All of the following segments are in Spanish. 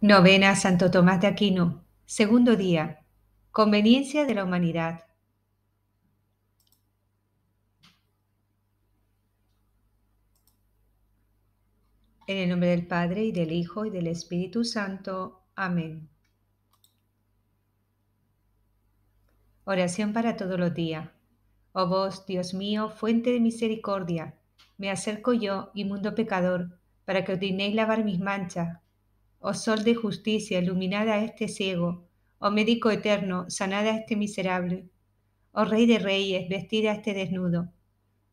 Novena Santo Tomás de Aquino. Segundo día. Conveniencia de la humanidad. En el nombre del Padre y del Hijo y del Espíritu Santo. Amén. Oración para todos los días. Oh vos, Dios mío, fuente de misericordia, me acerco yo, inmundo pecador, para que os dignéis lavar mis manchas Oh sol de justicia, iluminada a este ciego, oh médico eterno, sanada a este miserable, oh rey de reyes, vestida a este desnudo,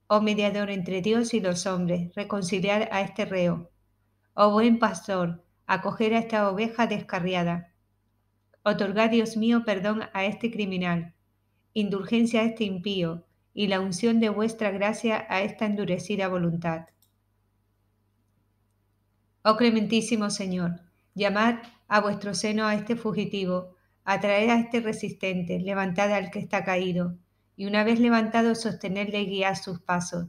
oh mediador entre Dios y los hombres, reconciliar a este reo, oh buen pastor, acoger a esta oveja descarriada, otorgad, Dios mío, perdón a este criminal, indulgencia a este impío, y la unción de vuestra gracia a esta endurecida voluntad. Oh clementísimo Señor, Llamad a vuestro seno a este fugitivo, atraed a este resistente, levantad al que está caído, y una vez levantado sostenerle y guiad sus pasos.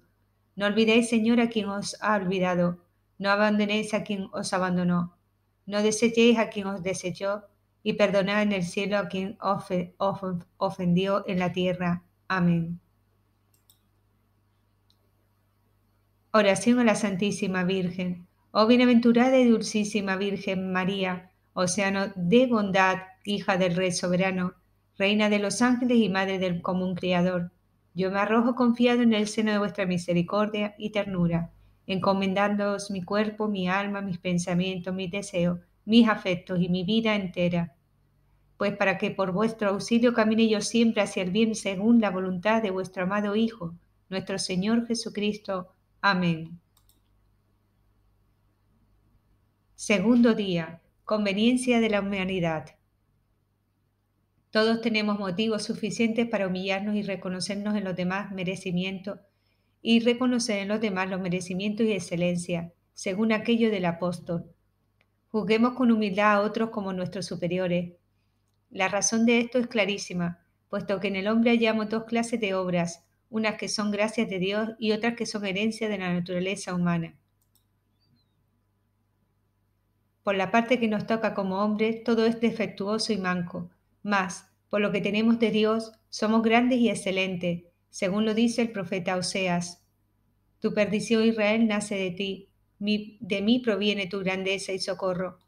No olvidéis, Señor, a quien os ha olvidado, no abandonéis a quien os abandonó, no desechéis a quien os desechó, y perdonad en el cielo a quien ofendió en la tierra. Amén. Oración a la Santísima Virgen. Oh bienaventurada y dulcísima Virgen María, océano de bondad, hija del Rey soberano, reina de los ángeles y madre del común Criador, yo me arrojo confiado en el seno de vuestra misericordia y ternura, encomendándoos mi cuerpo, mi alma, mis pensamientos, mis deseos, mis afectos y mi vida entera. Pues para que por vuestro auxilio camine yo siempre hacia el bien según la voluntad de vuestro amado Hijo, nuestro Señor Jesucristo. Amén. Segundo día. Conveniencia de la humanidad. Todos tenemos motivos suficientes para humillarnos y reconocernos en los demás merecimientos y reconocer en los demás los merecimientos y excelencia, según aquello del apóstol. Juzguemos con humildad a otros como nuestros superiores. La razón de esto es clarísima, puesto que en el hombre hallamos dos clases de obras, unas que son gracias de Dios y otras que son herencia de la naturaleza humana. Por la parte que nos toca como hombres, todo es defectuoso y manco. Mas, por lo que tenemos de Dios, somos grandes y excelentes, según lo dice el profeta Oseas. Tu perdición, Israel, nace de ti, de mí proviene tu grandeza y socorro.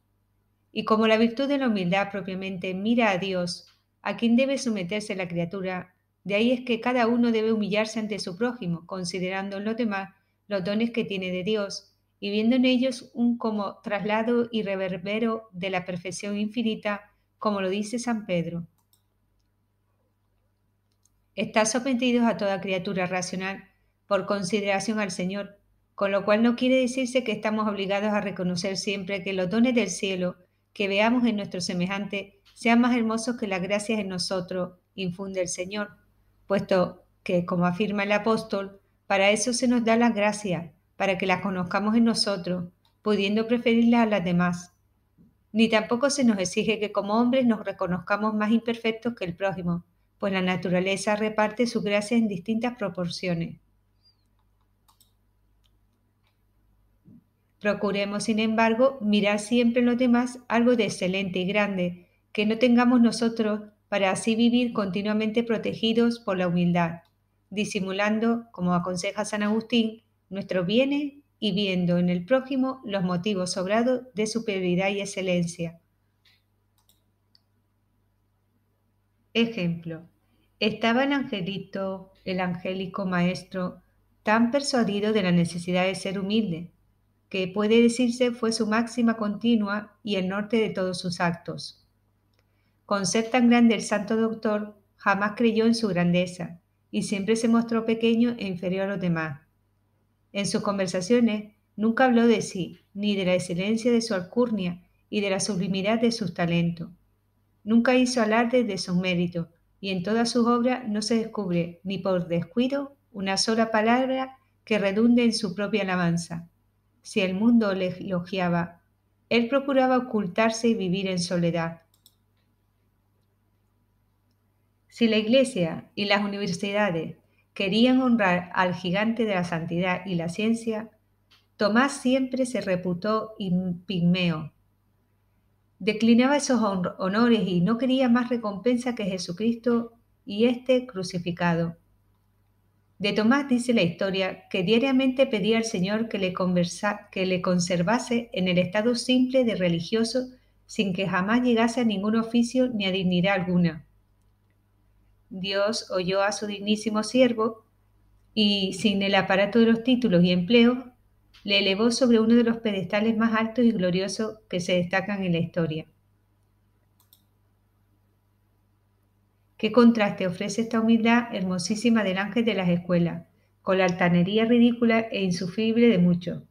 Y como la virtud de la humildad propiamente mira a Dios, a quien debe someterse la criatura, de ahí es que cada uno debe humillarse ante su prójimo, considerando en los demás los dones que tiene de Dios y viendo en ellos un como traslado y reverbero de la perfección infinita, como lo dice San Pedro. Está sometidos a toda criatura racional por consideración al Señor, con lo cual no quiere decirse que estamos obligados a reconocer siempre que los dones del cielo que veamos en nuestro semejante sean más hermosos que las gracias en nosotros infunde el Señor, puesto que, como afirma el apóstol, para eso se nos da la gracia, para que las conozcamos en nosotros, pudiendo preferirlas a las demás. Ni tampoco se nos exige que como hombres nos reconozcamos más imperfectos que el prójimo, pues la naturaleza reparte su gracia en distintas proporciones. Procuremos, sin embargo, mirar siempre en los demás algo de excelente y grande, que no tengamos nosotros para así vivir continuamente protegidos por la humildad, disimulando, como aconseja San Agustín, nuestro bienes y viendo en el prójimo los motivos sobrados de superioridad y excelencia. Ejemplo. Estaba el angelito, el angélico maestro, tan persuadido de la necesidad de ser humilde, que puede decirse fue su máxima continua y el norte de todos sus actos. Con ser tan grande el santo doctor, jamás creyó en su grandeza, y siempre se mostró pequeño e inferior a los demás. En sus conversaciones nunca habló de sí, ni de la excelencia de su alcurnia y de la sublimidad de sus talentos. Nunca hizo alarde de sus méritos, y en todas sus obras no se descubre, ni por descuido, una sola palabra que redunde en su propia alabanza. Si el mundo le elogiaba, él procuraba ocultarse y vivir en soledad. Si la Iglesia y las universidades querían honrar al gigante de la santidad y la ciencia, Tomás siempre se reputó pigmeo. declinaba esos honores y no quería más recompensa que Jesucristo y este crucificado. De Tomás dice la historia que diariamente pedía al Señor que le, que le conservase en el estado simple de religioso sin que jamás llegase a ningún oficio ni a dignidad alguna. Dios oyó a su dignísimo siervo y, sin el aparato de los títulos y empleos, le elevó sobre uno de los pedestales más altos y gloriosos que se destacan en la historia. Qué contraste ofrece esta humildad hermosísima del ángel de las escuelas, con la altanería ridícula e insufrible de muchos,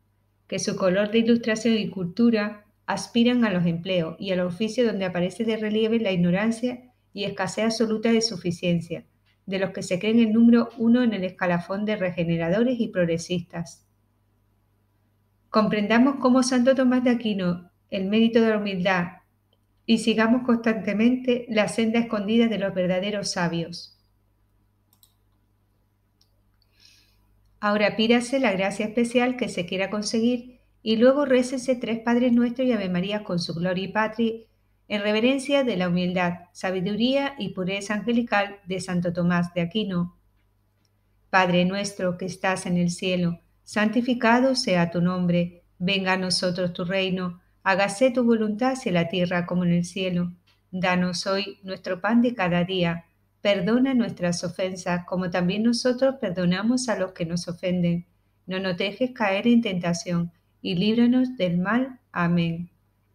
que su color de ilustración y cultura aspiran a los empleos y al oficio donde aparece de relieve la ignorancia y escasez absoluta de suficiencia, de los que se creen el número uno en el escalafón de regeneradores y progresistas. Comprendamos como Santo Tomás de Aquino el mérito de la humildad y sigamos constantemente la senda escondida de los verdaderos sabios. Ahora pídase la gracia especial que se quiera conseguir y luego récese tres Padres Nuestros y Ave María con su gloria y patria en reverencia de la humildad, sabiduría y pureza angelical de Santo Tomás de Aquino. Padre nuestro que estás en el cielo, santificado sea tu nombre, venga a nosotros tu reino, hágase tu voluntad en la tierra como en el cielo. Danos hoy nuestro pan de cada día, perdona nuestras ofensas como también nosotros perdonamos a los que nos ofenden. No nos dejes caer en tentación y líbranos del mal. Amén.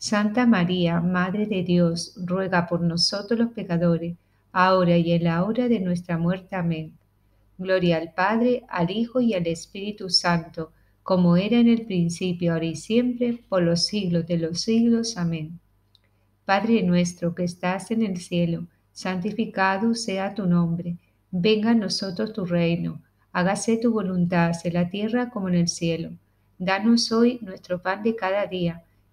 Santa María, Madre de Dios, ruega por nosotros los pecadores, ahora y en la hora de nuestra muerte. Amén. Gloria al Padre, al Hijo y al Espíritu Santo, como era en el principio, ahora y siempre, por los siglos de los siglos. Amén. Padre nuestro que estás en el cielo, santificado sea tu nombre. Venga a nosotros tu reino. Hágase tu voluntad en la tierra como en el cielo. Danos hoy nuestro pan de cada día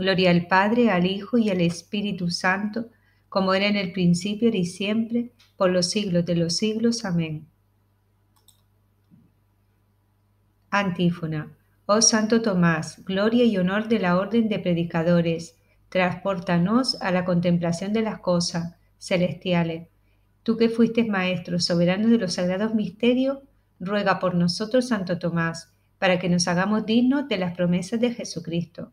Gloria al Padre, al Hijo y al Espíritu Santo, como era en el principio y siempre, por los siglos de los siglos. Amén. Antífona. Oh Santo Tomás, gloria y honor de la orden de predicadores, transportanos a la contemplación de las cosas celestiales. Tú que fuiste maestro soberano de los sagrados misterios, ruega por nosotros, Santo Tomás, para que nos hagamos dignos de las promesas de Jesucristo.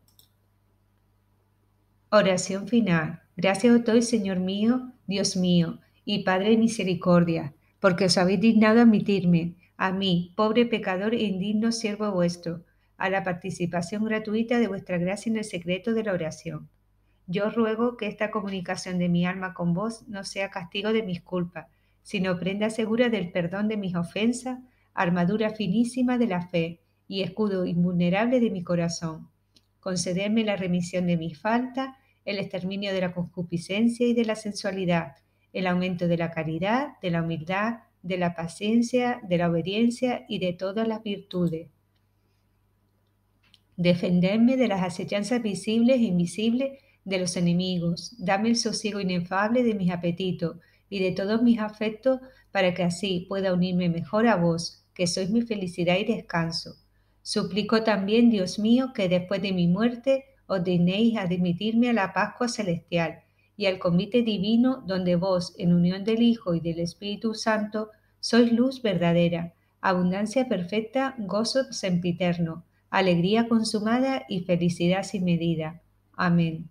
Oración final. Gracias os doy, Señor mío, Dios mío, y Padre de misericordia, porque os habéis dignado admitirme, a mí, pobre pecador e indigno siervo vuestro, a la participación gratuita de vuestra gracia en el secreto de la oración. Yo ruego que esta comunicación de mi alma con vos no sea castigo de mis culpas, sino prenda segura del perdón de mis ofensas, armadura finísima de la fe y escudo invulnerable de mi corazón concederme la remisión de mi falta, el exterminio de la concupiscencia y de la sensualidad, el aumento de la caridad, de la humildad, de la paciencia, de la obediencia y de todas las virtudes. Defenderme de las acechanzas visibles e invisibles de los enemigos, dame el sosiego inefable de mis apetitos y de todos mis afectos, para que así pueda unirme mejor a vos, que sois mi felicidad y descanso. Suplico también, Dios mío, que después de mi muerte os admitirme a la Pascua celestial y al convite divino donde vos, en unión del Hijo y del Espíritu Santo, sois luz verdadera, abundancia perfecta, gozo sempiterno, alegría consumada y felicidad sin medida. Amén.